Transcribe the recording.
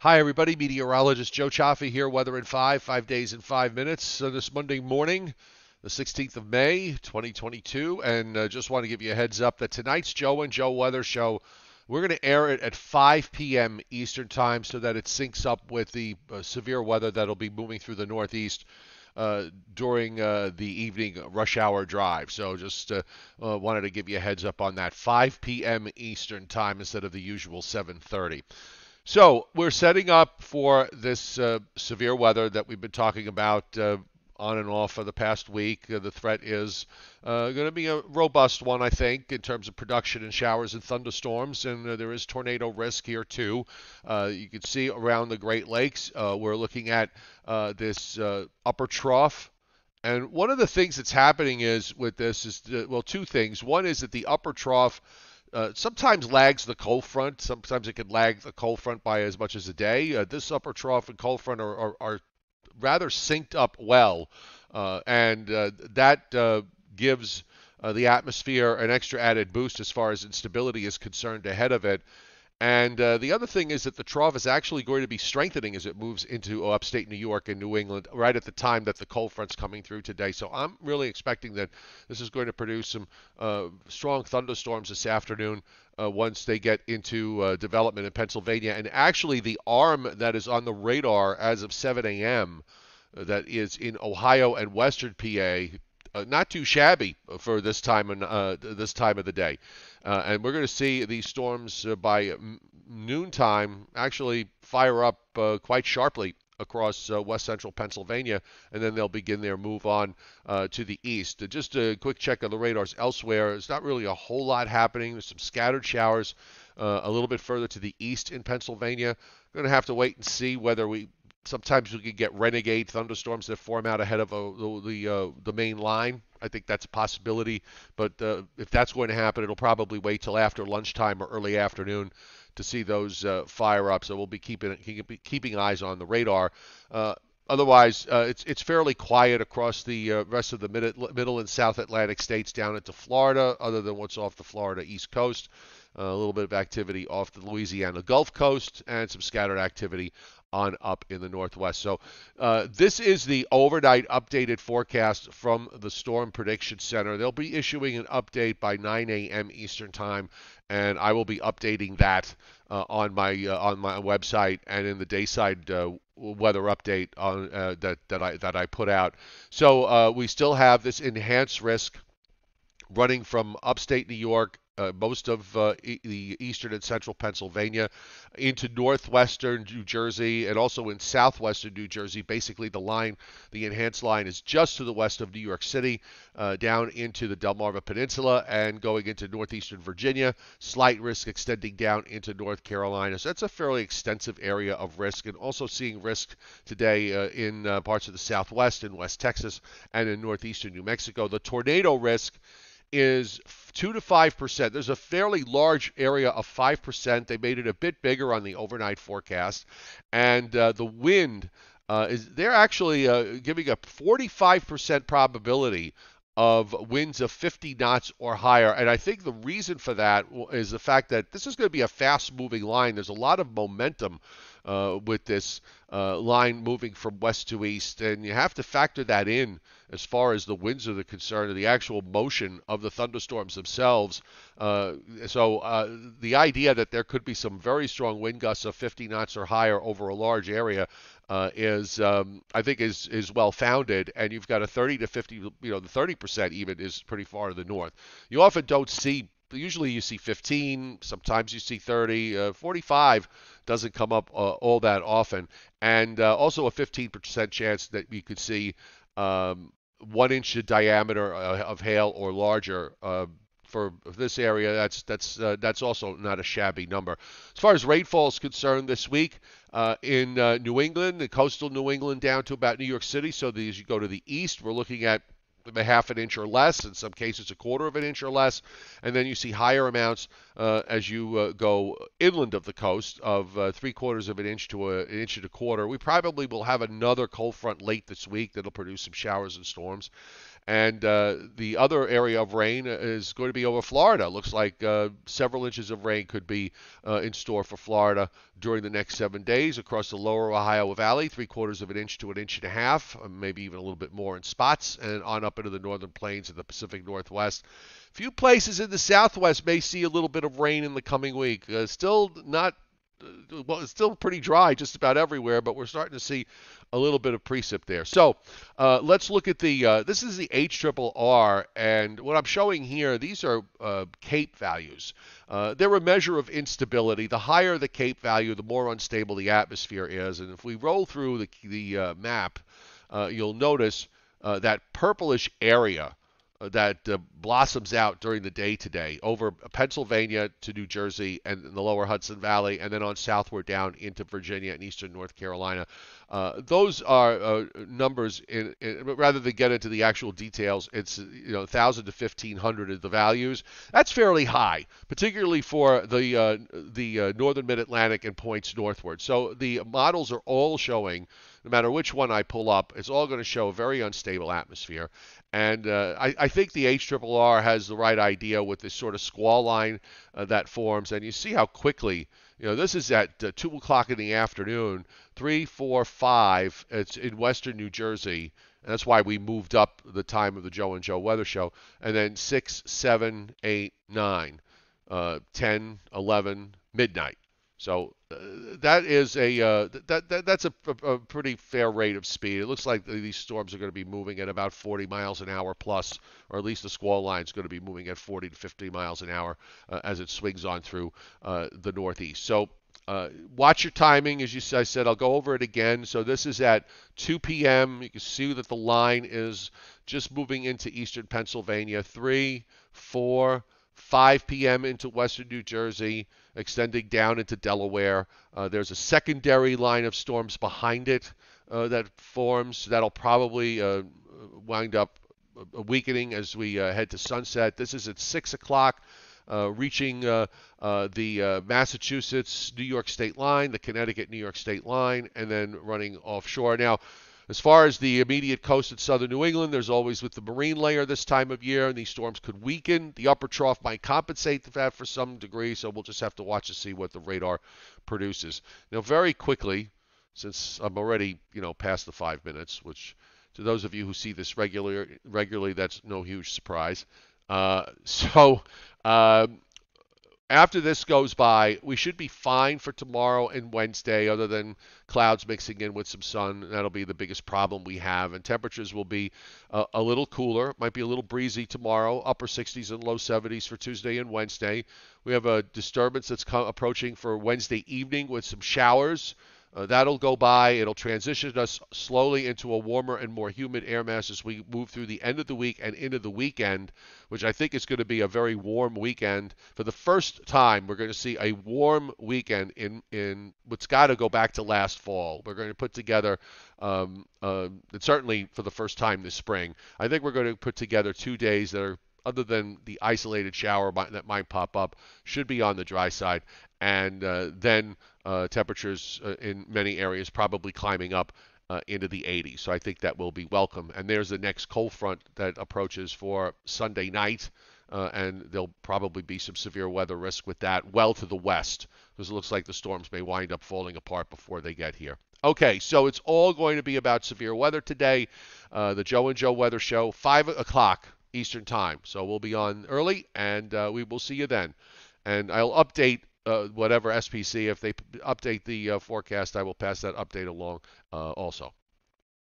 Hi, everybody. Meteorologist Joe Cioffi here. Weather in five, five days in five minutes. So this Monday morning, the 16th of May, 2022, and uh, just want to give you a heads up that tonight's Joe and Joe Weather Show. We're going to air it at 5 p.m. Eastern Time so that it syncs up with the uh, severe weather that'll be moving through the Northeast uh, during uh, the evening rush hour drive. So just uh, uh, wanted to give you a heads up on that. 5 p.m. Eastern Time instead of the usual 7:30. So we're setting up for this uh, severe weather that we've been talking about uh, on and off for the past week. Uh, the threat is uh, going to be a robust one, I think, in terms of production and showers and thunderstorms, and uh, there is tornado risk here too. Uh, you can see around the Great Lakes, we're looking at this upper trough. And one of the things that's happening is with this is well, two things. One is that the upper trough uh, sometimes lags the cold front. Sometimes it can lag the cold front by as much as a day. Uh, this upper trough and cold front are, are, are rather synced up well, uh, and uh, that uh, gives the atmosphere an extra added boost as far as instability is concerned ahead of it. And uh, the other thing is that the trough is actually going to be strengthening as it moves into upstate New York and New England right at the time that the cold front's coming through today. So I'm really expecting that this is going to produce some uh, strong thunderstorms this afternoon uh, once they get into uh, development in Pennsylvania. And actually, the arm that is on the radar as of 7 a.m. Uh, that is in Ohio and Western PA uh, not too shabby for this time and uh, this time of the day. Uh, and we're going to see these storms uh, by noontime actually fire up uh, quite sharply across uh, west central Pennsylvania, and then they'll begin their move on to the east. Just a quick check of the radars elsewhere. There's not really a whole lot happening. There's some scattered showers a little bit further to the east in Pennsylvania. Going to have to wait and see whether we sometimes we can get renegade thunderstorms that form out ahead of uh, the the, uh, the main line. I think that's a possibility, but uh, if that's going to happen, it'll probably wait till after lunchtime or early afternoon to see those uh, fire up. So we'll be keeping keeping eyes on the radar. Uh, otherwise, uh, it's it's fairly quiet across the rest of the mid- middle and South Atlantic states down into Florida, other than what's off the Florida East Coast. a little bit of activity off the Louisiana Gulf Coast and some scattered activity on up in the northwest. So uh, this is the overnight updated forecast from the Storm Prediction Center. They'll be issuing an update by 9 a.m. Eastern Time, and I will be updating that uh, on my uh, on my website and in the dayside uh, weather update on uh, that that I that I put out. So uh, we still have this enhanced risk running from upstate New York uh, most of uh, e- the eastern and central Pennsylvania into northwestern New Jersey and also in southwestern New Jersey. Basically, the line, the enhanced line, is just to the west of New York City, uh, down into the Delmarva Peninsula and going into northeastern Virginia. Slight risk extending down into North Carolina. So that's a fairly extensive area of risk, and also seeing risk today uh, in uh, parts of the southwest, in West Texas, and in northeastern New Mexico. The tornado risk is 2 to 5%. There's a fairly large area of 5%. They made it a bit bigger on the overnight forecast. And uh, the wind uh, is they're actually uh, giving a 45% probability of winds of 50 knots or higher. And I think the reason for that is the fact that this is going to be a fast moving line. There's a lot of momentum uh, with this uh, line moving from west to east, and you have to factor that in as far as the winds are concerned, the actual motion of the thunderstorms themselves. Uh, so uh, the idea that there could be some very strong wind gusts of 50 knots or higher over a large area uh, is, um, I think, is is well founded. And you've got a 30 to 50, you know, the 30 percent even is pretty far to the north. You often don't see. Usually you see 15, sometimes you see 30, uh, 45 doesn't come up uh, all that often, and uh, also a 15% chance that you could see um, one inch in diameter uh, of hail or larger uh, for this area. That's that's uh, that's also not a shabby number. As far as rainfall is concerned, this week uh, in New England, the coastal New England down to about New York City. So as you go to the east, we're looking at a half an inch or less, in some cases a quarter of an inch or less, and then you see higher amounts uh, as you uh, go inland of the coast of uh, three quarters of an inch to a, an inch and a quarter. We probably will have another cold front late this week that'll produce some showers and storms. And uh, the other area of rain is going to be over Florida. Looks like uh, several inches of rain could be uh, in store for Florida during the next seven days across the lower Ohio Valley, three quarters of an inch to an inch and a half, uh, maybe even a little bit more in spots, and on up into the northern plains of the Pacific Northwest. A few places in the southwest may see a little bit of rain in the coming week. Uh, still not well, it's still pretty dry just about everywhere, but we're starting to see a little bit of precip there. So uh, let's look at the. Uh, this is the H triple R, and what I'm showing here, these are uh, CAPE values. Uh, they're a measure of instability. The higher the CAPE value, the more unstable the atmosphere is. And if we roll through the the uh, map, uh, you'll notice that purplish area that uh, blossoms out during the day today over Pennsylvania to New Jersey and the lower Hudson Valley, and then on southward down into Virginia and eastern North Carolina. Uh, those are uh, numbers. In, in, rather than get into the actual details, it's you know 1,000 to 1,500 of the values. That's fairly high, particularly for the uh, the uh, northern Mid-Atlantic and points northward. So the models are all showing no matter which one I pull up, it's all going to show a very unstable atmosphere. And uh, I, I, think the HRRR has the right idea with this sort of squall line uh, that forms. And you see how quickly, you know, this is at uh, 2 o'clock in the afternoon, 3, 4, 5. It's in western New Jersey. And that's why we moved up the time of the Joe and Joe Weather Show. And then 6, 7, 8, 9, uh, 10, 11, midnight. So uh, that is a uh, that, that that's a, a, pretty fair rate of speed. It looks like these storms are going to be moving at about 40 miles an hour plus, or at least the squall line is going to be moving at 40 to 50 miles an hour uh, as it swings on through uh, the northeast. So uh, watch your timing, as you I said. I'll go over it again. So this is at 2 p.m. You can see that the line is just moving into eastern Pennsylvania. Three, four, 5 p.m. into western New Jersey, extending down into Delaware. Uh, there's a secondary line of storms behind it uh, that forms. That'll probably uh, wind up uh, weakening as we uh, head to sunset. This is at 6 o'clock. Uh, reaching the Massachusetts New York state line, the Connecticut New York state line, and then running offshore. Now, as far as the immediate coast of southern New England, there's always with the marine layer this time of year, and these storms could weaken. The upper trough might compensate for that for some degree, so we'll just have to watch to see what the radar produces. Now, very quickly, since I'm already, you know, past the five minutes, which to those of you who see this regularly, regularly, that's no huge surprise. Uh, so, uh, after this goes by, we should be fine for tomorrow and Wednesday, other than clouds mixing in with some sun. That'll be the biggest problem we have. And temperatures will be uh, a little cooler. Might be a little breezy tomorrow, upper 60s and low 70s for Tuesday and Wednesday. We have a disturbance that's approaching for Wednesday evening with some showers. Uh, that'll go by. It'll transition us slowly into a warmer and more humid air mass as we move through the end of the week and into the weekend, which I think is going to be a very warm weekend. For the first time, we're going to see a warm weekend in, in what's got to go back to last fall. We're going to put together, um, uh, certainly for the first time this spring, I think we're going to put together two days that are other than the isolated shower that might pop up, should be on the dry side. And uh, then uh, temperatures uh, in many areas probably climbing up uh, into the 80s. So I think that will be welcome. And there's the next cold front that approaches for Sunday night. Uh, and there'll probably be some severe weather risk with that well to the west because it looks like the storms may wind up falling apart before they get here. Okay, so it's all going to be about severe weather today. Uh, the Joe and Joe Weather Show, 5 o'clock Eastern Time. So we'll be on early, and uh, we will see you then. And I'll update uh, whatever SPC. If they update the uh, forecast, I will pass that update along uh, also.